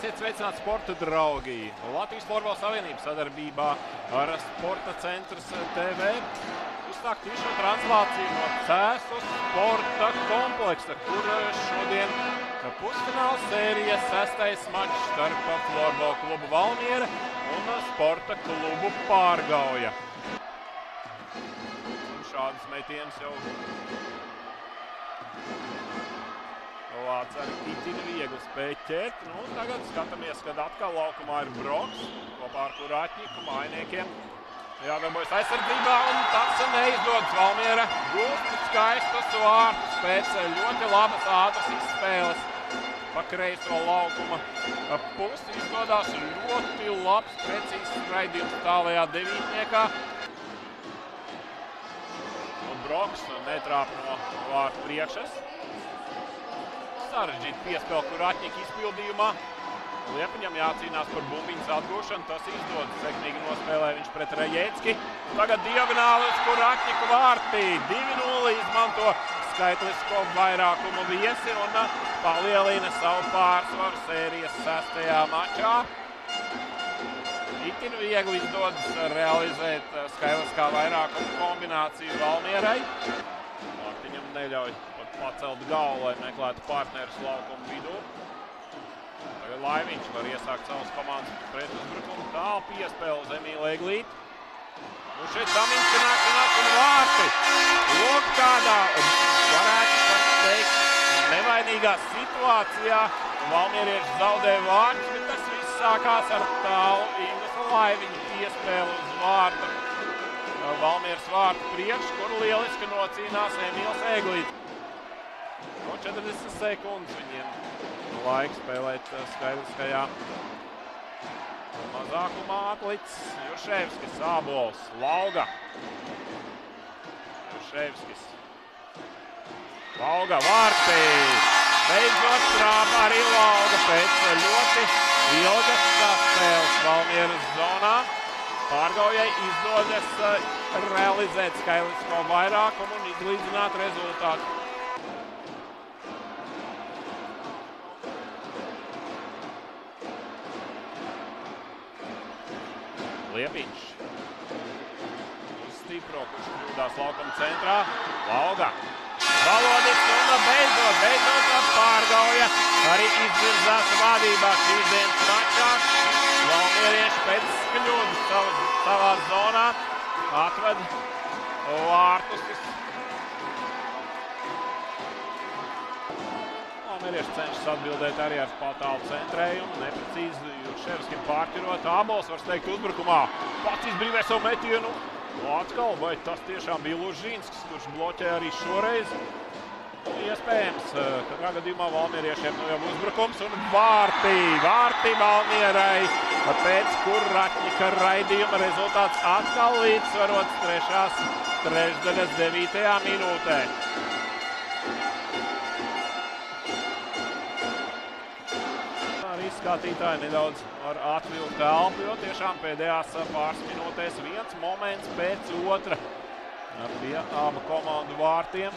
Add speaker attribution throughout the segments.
Speaker 1: Esiet sveicināti sporta draugi! Latvijas Florbola Savienības sadarbībā ar Sporta centrs TV uzsākt tiešo translāciju no Cēsu sporta kompleksa, kur šodien pusfināla sērijas sestais mačs starp Florbola klubu Valmiera un sporta klubu Pārgauja. Un šādas metienas jau Vārds arī itin viegli spēja ķert. Nu, tagad skatāmies, kad atkal laukumā ir Broks kopā ar Kurāķiku mainiekiem. Jādarbojas aizsardzībā, un tas neizdodas Valmiera. Gūst skaistus vārtus pēc ļoti labas ātras izspēles. Pa kreiso laukuma pusi izdodas ļoti labs, precīzs raidījums tālajā devītniekā. Un Broks netrāp no vārtu priekšas sarežģīta piespēle, kur atņika izpildījumā. Liepaņam jācīnās par bumbiņas atgūšanu. Tas izdodas. Sekmīgi nospēlē viņš pret Rejēcki. Tagad diagonālis, kur atņika vārtī. 2-0 izmanto skaitlisko vairākumu viesi un palielina savu pārsvaru sērijas sestajā mačā. Itin viegli izdodas realizēt skaitliskā vairākumu kombināciju Valmierai. Mārtiņam neļauj pacelt galvu, lai meklētu partnerus laukuma vidū. Tagad Laiviņš var iesākt savas komandas pretuzbrukumu. Tālu piespēle uz Emīlu Eglīti. Un šeit samīšanāšanās un vārti. Lūk kādā, varētu pat teikt, nevainīgā situācijā. Valmierieši zaudēja vārtus, bet tas viss sākās ar tālu Ingas Laiviņu piespēli uz vārtu. Valmieras vārtu priekš, kur lieliski nocīnās Emīls Eglītis. No 40 sekundes viņiem laika spēlēt skaidriskajā mazākumā atlicis Juršēvskis, Ābols, Lauga. Juršēvskis. Lauga vārtī. Beidzot trāpa arī Lauga pēc ļoti ilgas saspēles Valmieras zonā. Pārgaujai izdodas realizēt skaidrisko vairākumu un izlīdzināt rezultātu. Liepiņš. Stipro, kurš kļūdās laukuma centrā. Lauga. Valodis un beidzot, beidzot pārgauja. Arī izvirzās vadībā šīs dienas mačā. Valmierieši pēc kļūdas savā zonā atved vārtus. Valmierieši cenšas atbildēt arī ar patālu centrējumu. Neprecīzi Jurševskim pārķirot. Ābols var steigt uzbrukumā. Pats izbrīvē savu metienu. Atkal, vai tas tiešām bija Lužīnskis, kurš bloķē arī šoreiz? Iespējams, katrā gadījumā Valmieriešiem nu jau uzbrukums un vārtī, vārtī Valmierai. Pēc Kurratņika raidījuma rezultāts atkal līdzsvarots trešās trešdaļas devītajā minūtē. Skatītāji nedaudz var atvilkt elpu, jo tiešām pēdējās pāris minūtēs viens moments pēc otra pie abu komandu vārtiem.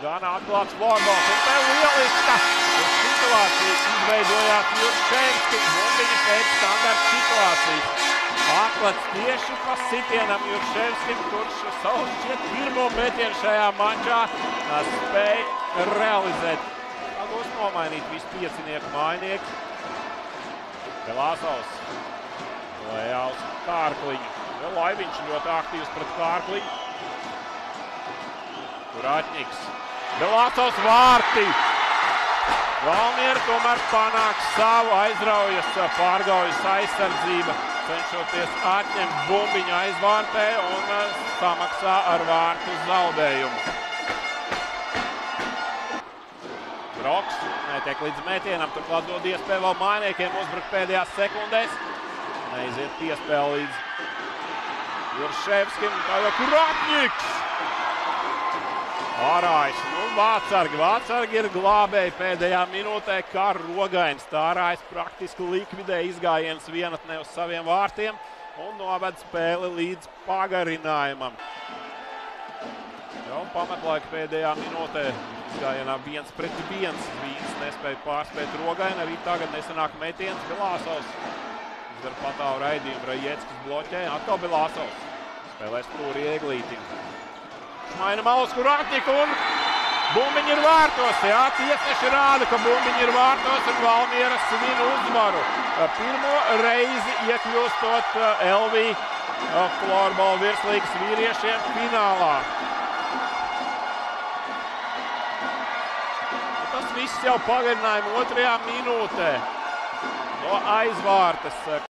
Speaker 1: Gan atklāts florbals, un te lieliska situācija izveidojās Juršēvski, bumbiņa pēc standarta situācijas. Atklāts tieši pa sitienam Juršēvskim, kurš savu šķiet pirmo metienu šajā mačā spēja realizēt būs nomainīt visu piecinieku mājnieku. Galāsovs lejā uz Kārkliņu. Vēl Laiviņš ļoti aktīvs pret Kārkliņu. Kurāķņiks. Galāsovs vārti. Valmiera tomēr panāk savu aizraujas pārgaujas aizsardzība, cenšoties atņemt bumbiņu aizvārtē un samaksā ar vārtu zaudējumu. Broks netiek līdz metienam, turklāt dod iespēju vēl mainiekiem uzbrukt pēdējās sekundēs. Neiziet piespēle līdz Jurševskim, tā jau Kuratņiks! Ārājs, nu Vācargi, Vācargi ir glābēji pēdējā minūtē, kā rogains. Tā ārājs praktiski likvidē izgājiens vienatnē uz saviem vārtiem un noved spēli līdz pagarinājumam. Jau pamatlaika pēdējā minūtē gājienā viens pret viens. Vīns nespēja pārspēt rogaini, arī tagad nesenāk metiens Bilāsovs. Izdara patāvu raidījumu, Rajeckis bloķē, atkal Bilāsovs. Spēlē stūri Ieglītim. Šmaina Mausku Ratniku un bumbiņi ir vārtos. Jā, tiesneši rāda, ka bumbiņi ir vārtos un Valmieras svin uzvaru. Pirmo reizi iekļūstot LV florbola virslīgas vīriešiem finālā. Viss jau pagarinājuma otrajā minūtē no aizvārtas.